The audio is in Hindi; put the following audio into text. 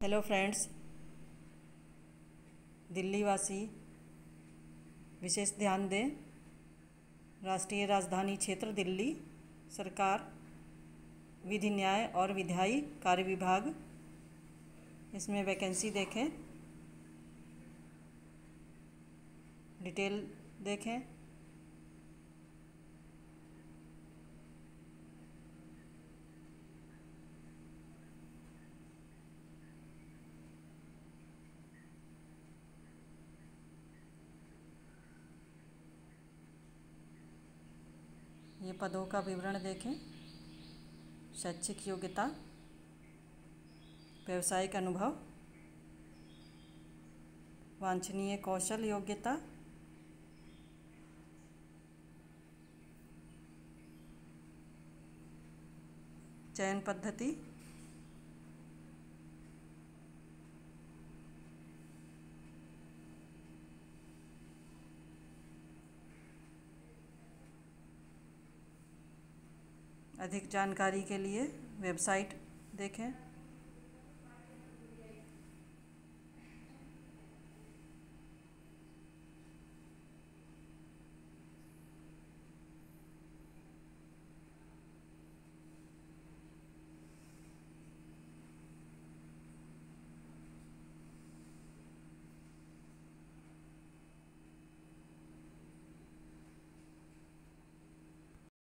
हेलो फ्रेंड्स दिल्ली वासी विशेष ध्यान दें, राष्ट्रीय राजधानी क्षेत्र दिल्ली, सरकार, विधि न्याय और विधायी कार्य विभाग। इसमें वैकेंसी देखें। डिटेल देखें। ये पदों का विवरण देखें। शैक्षिक योग्यता व्यवसायिक अनुभव वांछनीय कौशल योग्यता चयन पद्धति अधिक जानकारी के लिए वेबसाइट देखें।